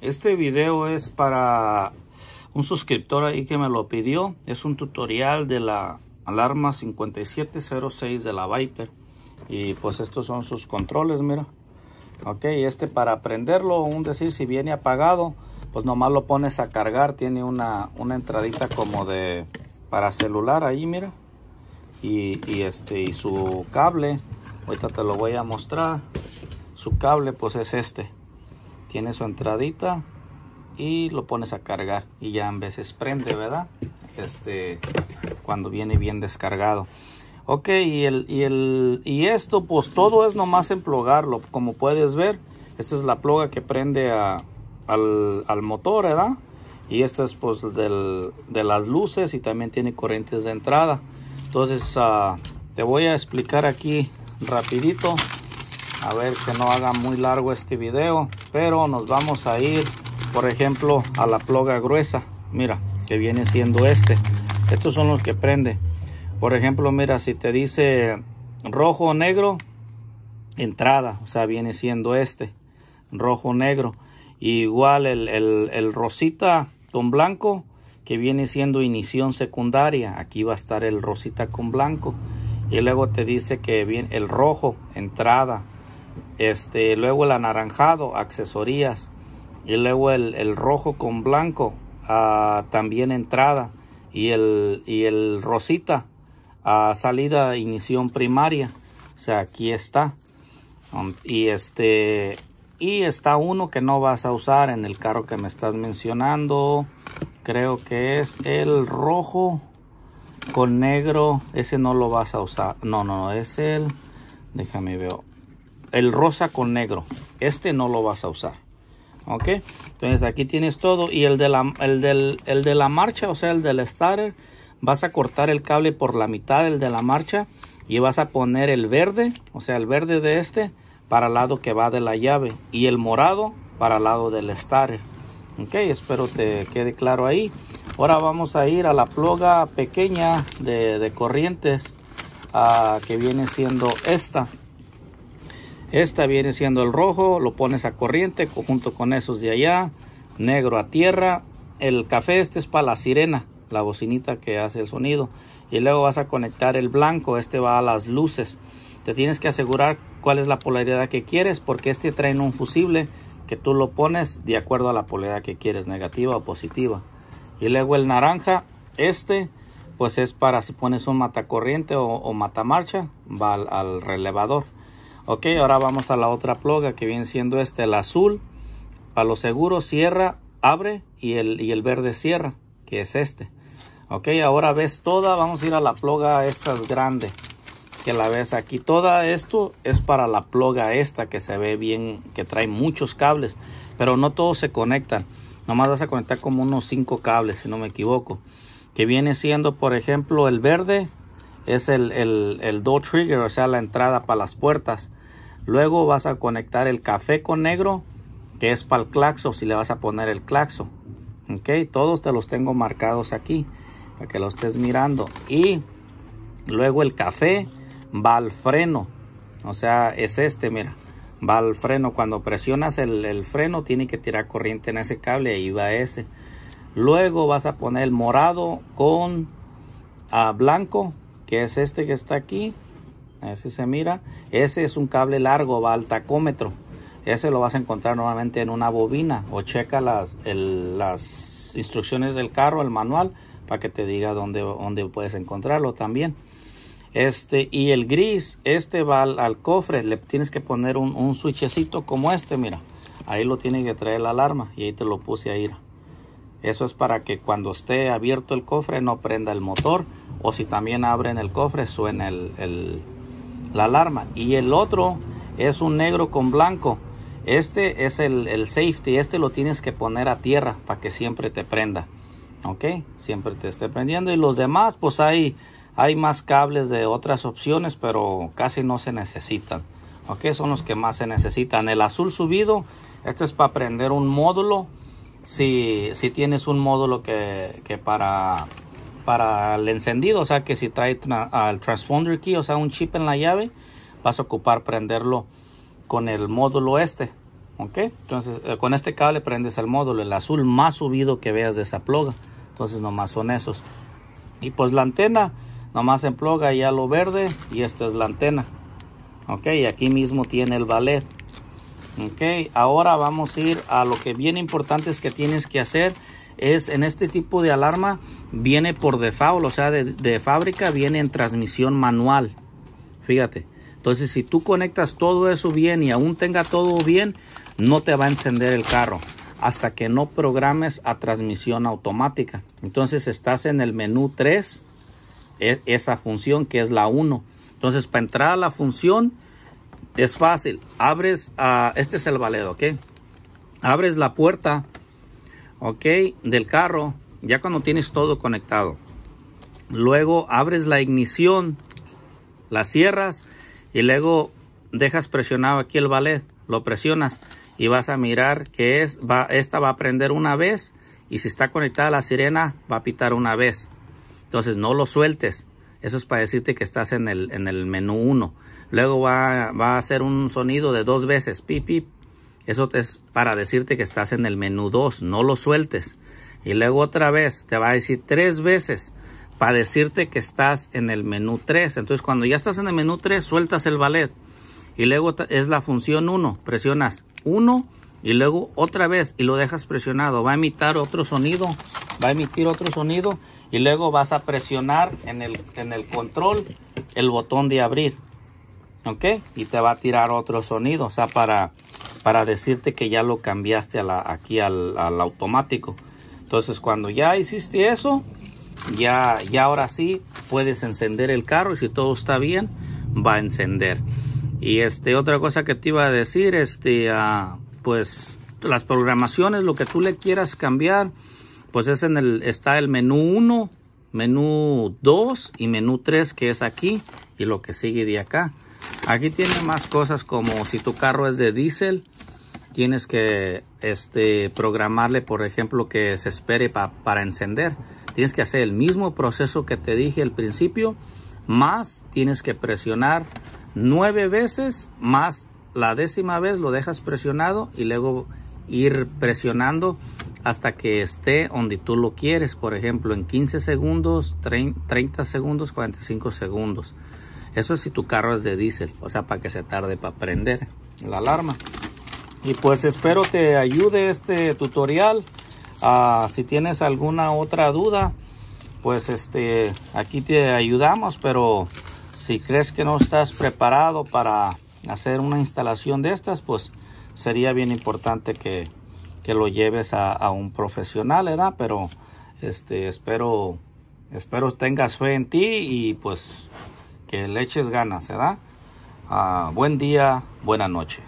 Este video es para un suscriptor ahí que me lo pidió. Es un tutorial de la alarma 5706 de la Viper. Y pues estos son sus controles, mira. Ok, este para prenderlo, un decir si viene apagado, pues nomás lo pones a cargar. Tiene una, una entradita como de para celular ahí, mira. Y, y este, y su cable, ahorita te lo voy a mostrar. Su cable pues es este tiene su entradita y lo pones a cargar y ya en veces prende verdad este cuando viene bien descargado. Ok y el y el y esto pues todo es nomás emplogarlo. Como puedes ver esta es la ploga que prende a, al, al, motor verdad y esta es pues del, de las luces y también tiene corrientes de entrada. Entonces uh, te voy a explicar aquí rapidito a ver que no haga muy largo este video pero nos vamos a ir por ejemplo a la ploga gruesa. Mira que viene siendo este. Estos son los que prende. Por ejemplo mira si te dice rojo o negro entrada o sea viene siendo este rojo negro. Igual el, el, el rosita con blanco que viene siendo inición secundaria. Aquí va a estar el rosita con blanco. Y luego te dice que viene el rojo entrada este, luego el anaranjado, accesorías, y luego el, el rojo con blanco, uh, también entrada, y el, y el rosita, uh, salida, inición primaria, o sea, aquí está, um, y este, y está uno que no vas a usar en el carro que me estás mencionando, creo que es el rojo con negro, ese no lo vas a usar, no, no, es el, déjame ver, el rosa con negro. Este no lo vas a usar. ¿Ok? Entonces aquí tienes todo. Y el de la, el del, el de la marcha, o sea, el del starter, vas a cortar el cable por la mitad, el de la marcha, y vas a poner el verde, o sea, el verde de este, para el lado que va de la llave, y el morado para el lado del starter. Ok, espero te quede claro ahí. Ahora vamos a ir a la ploga pequeña de, de corrientes, uh, que viene siendo esta. Esta viene siendo el rojo, lo pones a corriente junto con esos de allá, negro a tierra. El café este es para la sirena, la bocinita que hace el sonido. Y luego vas a conectar el blanco, este va a las luces. Te tienes que asegurar cuál es la polaridad que quieres porque este trae un fusible que tú lo pones de acuerdo a la polaridad que quieres, negativa o positiva. Y luego el naranja, este pues es para si pones un matacorriente o, o matamarcha, va al, al relevador. Ok, ahora vamos a la otra ploga que viene siendo este, el azul. Para los seguros cierra, abre y el, y el verde cierra, que es este. Ok, ahora ves toda, vamos a ir a la ploga esta es grande. Que la ves aquí. Toda esto es para la ploga esta que se ve bien, que trae muchos cables. Pero no todos se conectan. Nomás vas a conectar como unos 5 cables, si no me equivoco. Que viene siendo, por ejemplo, el verde es el, el, el door trigger, o sea, la entrada para las puertas. Luego vas a conectar el café con negro, que es para el claxo, si le vas a poner el claxo. Ok, todos te los tengo marcados aquí, para que lo estés mirando. Y luego el café va al freno, o sea, es este, mira. Va al freno, cuando presionas el, el freno tiene que tirar corriente en ese cable, ahí va ese. Luego vas a poner el morado con uh, blanco, que es este que está aquí, ese se mira. Ese es un cable largo, va al tacómetro. Ese lo vas a encontrar normalmente en una bobina o checa las, las instrucciones del carro, el manual, para que te diga dónde, dónde puedes encontrarlo también. Este y el gris, este va al, cofre, le tienes que poner un, un como este, mira. Ahí lo tiene que traer la alarma y ahí te lo puse ahí. Eso es para que cuando esté abierto el cofre no prenda el motor o si también abren el cofre suena el, el la alarma. Y el otro es un negro con blanco. Este es el, el, safety. Este lo tienes que poner a tierra para que siempre te prenda. Ok, siempre te esté prendiendo. Y los demás, pues hay, hay más cables de otras opciones, pero casi no se necesitan. Ok, son los que más se necesitan. El azul subido, este es para prender un módulo. Si, si tienes un módulo que, que para para el encendido, o sea que si trae al transponder key, o sea un chip en la llave, vas a ocupar prenderlo con el módulo este, ok entonces eh, con este cable prendes el módulo el azul más subido que veas de esa ploga. Entonces nomás son esos. Y pues la antena nomás ploga ya lo verde y esta es la antena ok aquí mismo tiene el ballet ok ahora vamos a ir a lo que bien importante es que tienes que hacer. Es en este tipo de alarma viene por default o sea de, de fábrica viene en transmisión manual. Fíjate. Entonces si tú conectas todo eso bien y aún tenga todo bien no te va a encender el carro hasta que no programes a transmisión automática. Entonces estás en el menú 3 e, esa función que es la 1 entonces para entrar a la función es fácil. Abres, a este es el valedo, ¿ok? Abres la puerta, ¿ok? Del carro, ya cuando tienes todo conectado. Luego abres la ignición, la cierras y luego dejas presionado aquí el ballet. Lo presionas y vas a mirar que es, va, esta va a prender una vez y si está conectada la sirena va a pitar una vez. Entonces no lo sueltes. Eso es para decirte que estás en el, en el menú 1. Luego va, va, a hacer un sonido de dos veces, pip, pip. Eso es para decirte que estás en el menú 2, no lo sueltes. Y luego otra vez te va a decir tres veces para decirte que estás en el menú 3. Entonces cuando ya estás en el menú 3, sueltas el ballet. Y luego es la función 1, presionas 1 y luego otra vez y lo dejas presionado. Va a emitir otro sonido, va a emitir otro sonido y luego vas a presionar en el, en el control el botón de abrir. ¿Ok? Y te va a tirar otro sonido, o sea, para, para decirte que ya lo cambiaste a la, aquí al, al automático. Entonces, cuando ya hiciste eso, ya, ya ahora sí puedes encender el carro y si todo está bien, va a encender. Y este, otra cosa que te iba a decir, este, uh, pues las programaciones, lo que tú le quieras cambiar, pues es en el, está el menú 1, menú 2 y menú 3 que es aquí y lo que sigue de acá. Aquí tiene más cosas como si tu carro es de diésel, tienes que este, programarle, por ejemplo, que se espere para encender. Tienes que hacer el mismo proceso que te dije al principio, más tienes que presionar nueve veces, más la décima vez lo dejas presionado y luego ir presionando hasta que esté donde tú lo quieres, por ejemplo, en 15 segundos, 30 segundos, 45 segundos. Eso es si tu carro es de diésel, o sea, para que se tarde para prender la alarma. Y pues espero te ayude este tutorial. Uh, si tienes alguna otra duda, pues este aquí te ayudamos, pero si crees que no estás preparado para hacer una instalación de estas, pues sería bien importante que, que lo lleves a, a, un profesional, ¿verdad? Pero este, espero, espero tengas fe en ti y pues que le eches ganas, ¿verdad? Ah, buen día, buena noche.